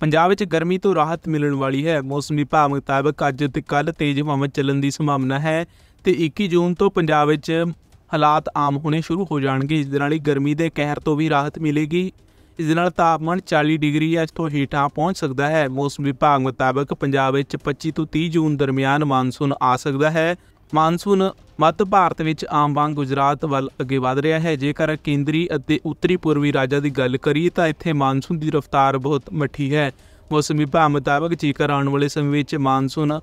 ਪੰਜਾਬ ਵਿੱਚ ਗਰਮੀ ਤੋਂ ਰਾਹਤ ਮਿਲਣ ਵਾਲੀ ਹੈ। ਮੌਸਮ ਵਿਭਾਗ ਮੁਤਾਬਕ ਅੱਜ ਤੇ ਕੱਲ ਤੇਜ਼ ਹਵਾਵਾਂ ਚੱਲਣ ਦੀ ਸੰਭਾਵਨਾ ਹੈ ਤੇ 21 ਜੂਨ ਤੋਂ ਪੰਜਾਬ ਵਿੱਚ ਹਾਲਾਤ ਆਮ ਹੋਣੇ ਸ਼ੁਰੂ ਹੋ ਜਾਣਗੇ ਇਸ ਦੇ ਨਾਲ ਹੀ ਗਰਮੀ ਦੇ ਕਹਿਰ ਤੋਂ ਵੀ ਰਾਹਤ ਮਿਲੇਗੀ। ਇਸ ਦੇ ਨਾਲ ਤਾਪਮਾਨ 40 ਡਿਗਰੀ ਜਾਂ ਇਸ ਤੋਂ ਹੇਠਾਂ ਪਹੁੰਚ ਸਕਦਾ ਹੈ। ਮੌਸਮ ਵਿਭਾਗ ਮੁਤਾਬਕ ਪੰਜਾਬ ਵਿੱਚ 25 ਤੋਂ 30 ਜੂਨ ਦਰਮਿਆਨ ਮਾਨਸੂਨ ਆ ਸਕਦਾ ਹੈ। ਮਾਨਸੂਨ ਮੱਧ ਭਾਰਤ ਵਿੱਚ ਆਮ ਵਾਂਗ ਗੁਜਰਾਤ ਵੱਲ ਅੱਗੇ ਵਧ ਰਿਹਾ ਹੈ। ਜੇਕਰ ਕੇਂਦਰੀ ਅਤੇ ਉੱਤਰੀ ਪੂਰਬੀ ਰਾਜਾਂ ਦੀ ਗੱਲ ਕਰੀਏ ਤਾਂ ਇੱਥੇ ਮਾਨਸੂਨ ਦੀ ਰਫ਼ਤਾਰ ਬਹੁਤ ਮੱਠੀ ਹੈ। ਮੌਸਮ ਵਿਭਾਗ ਮੁਤਾਬਕ ਜੇਕਰ ਆਉਣ ਵਾਲੇ ਸਮੇਂ ਵਿੱਚ ਮਾਨਸੂਨ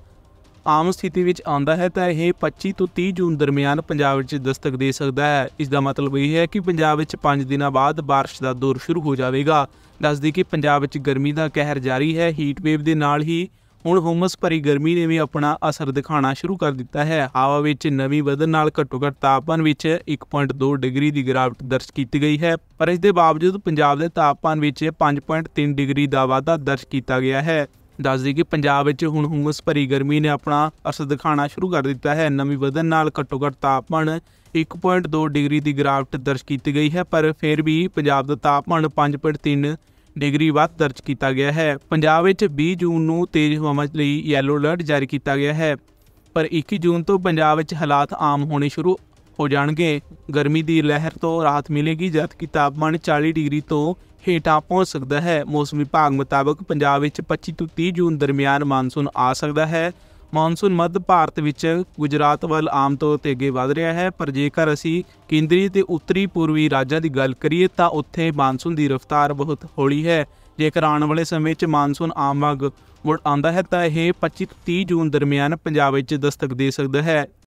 ਆਮ ਸਥਿਤੀ ਵਿੱਚ ਆਉਂਦਾ ਹੈ ਤਾਂ ਇਹ 25 ਤੋਂ 30 ਜੂਨ ਦਰਮਿਆਨ ਪੰਜਾਬ ਵਿੱਚ ਦਸਤਕ ਦੇ ਸਕਦਾ ਹੈ। ਇਸ ਦਾ ਮਤਲਬ ਇਹ ਹੈ ਕਿ ਪੰਜਾਬ ਵਿੱਚ 5 ਦਿਨਾਂ ਬਾਅਦ ਬਾਰਿਸ਼ ਦਾ ਦੌਰ ਸ਼ੁਰੂ ਹੋ ਜਾਵੇਗਾ। ਦੱਸਦੀ ਕਿ ਪੰਜਾਬ ਵਿੱਚ ਗਰਮੀ ਦਾ ਕਹਿਰ ਜਾਰੀ ਹੈ। ਹੀਟ ਵੇਵ ਦੇ ਨਾਲ ਹੀ ਹੁਣ ਹੁਮਸ ਭਰੀ ਗਰਮੀ ਨੇ ਵੀ ਆਪਣਾ ਅਸਰ ਦਿਖਾਉਣਾ ਸ਼ੁਰੂ ਕਰ ਦਿੱਤਾ ਹੈ। ਹਵਾ ਵਿੱਚ ਨਵੀਂ ਵਧਣ ਨਾਲ ਘੱਟੋ ਘੱਟ ਤਾਪਮਾਨ ਵਿੱਚ 1.2 ਡਿਗਰੀ ਦੀ ਗਿਰਾਵਟ ਦਰਜ ਕੀਤੀ ਗਈ ਹੈ, ਪਰ ਇਸ ਦੇ ਬਾਵਜੂਦ ਪੰਜਾਬ ਦੇ ਤਾਪਮਾਨ ਵਿੱਚ 5.3 ਡਿਗਰੀ ਦਾ ਵਾਧਾ ਦਰਜ ਕੀਤਾ ਗਿਆ ਹੈ। ਦੱਸਦੀ ਕਿ ਪੰਜਾਬ ਵਿੱਚ ਹੁਣ ਹੁਮਸ ਭਰੀ ਗਰਮੀ ਨੇ ਆਪਣਾ ਅਸਰ ਦਿਖਾਉਣਾ ਸ਼ੁਰੂ ਕਰ ਦਿੱਤਾ ਹੈ। ਨਵੀਂ ਵਧਣ ਨਾਲ ਘੱਟੋ ਘੱਟ ਤਾਪਮਾਨ 1.2 ਡਿਗਰੀ ਦੀ ਗਿਰਾਵਟ ਦਰਜ ਕੀਤੀ ਗਈ ਹੈ, ਪਰ ਫਿਰ ਵੀ ਪੰਜਾਬ ਦਾ ਤਾਪਮਾਨ 5.3 ਡਿਗਰੀ ਵੱਧ ਦਰਜ ਕੀਤਾ ਗਿਆ ਹੈ। ਪੰਜਾਬ ਵਿੱਚ 20 ਜੂਨ ਨੂੰ ਤੇਜ਼ ਹਵਾਵਾਂ ਲਈ ਯੈਲੋ ਅਲਰਟ ਜਾਰੀ ਕੀਤਾ ਗਿਆ ਹੈ। ਪਰ 21 ਜੂਨ ਤੋਂ ਪੰਜਾਬ ਵਿੱਚ ਹਾਲਾਤ ਆਮ ਹੋਣੇ ਸ਼ੁਰੂ ਹੋ ਜਾਣਗੇ। ਗਰਮੀ ਦੀ ਲਹਿਰ ਤੋਂ ਰਾਹਤ ਮਿਲੇਗੀ। ਜਦਕਿ ਤਾਪਮਾਨ 40 ਡਿਗਰੀ ਤੋਂ ਹੇਠਾਂ ਪਹੁੰਚ ਸਕਦਾ ਹੈ। ਮੌਸਮ ਵਿਭਾਗ ਮੁਤਾਬਕ ਪੰਜਾਬ ਵਿੱਚ 25 ਤੋਂ 30 ਜੂਨ ਦਰਮਿਆਨ ਮਾਨਸੂਨ ਆ ਸਕਦਾ ਹੈ। ਮੌਨਸੂਨ ਮੱਧ ਭਾਰਤ ਵਿੱਚ ਗੁਜਰਾਤ ਵੱਲ ਆਮ ਤੌਰ ਤੇ ਅੱਗੇ ਵਧ ਰਿਹਾ ਹੈ, ਪਰ ਜੇਕਰ ਅਸੀਂ ਕੇਂਦਰੀ ਤੇ ਉੱਤਰੀ ਪੂਰਬੀ ਰਾਜਾਂ ਦੀ ਗੱਲ ਕਰੀਏ ਤਾਂ ਉੱਥੇ ਮਾਨਸੂਨ ਦੀ ਰਫ਼ਤਾਰ ਬਹੁਤ ਹੌਲੀ ਹੈ। ਜੇਕਰ ਆਉਣ ਵਾਲੇ ਸਮੇਂ 'ਚ ਮਾਨਸੂਨ ਆਮ ਵਾਂਗ ਮੁੜ ਆਉਂਦਾ ਹੈ ਤਾਂ ਇਹ 25 ਤੋਂ 30 ਜੂਨ ਦਰਮਿਆਨ ਪੰਜਾਬ ਵਿੱਚ ਦਸਤਕ ਦੇ ਸਕਦਾ ਹੈ।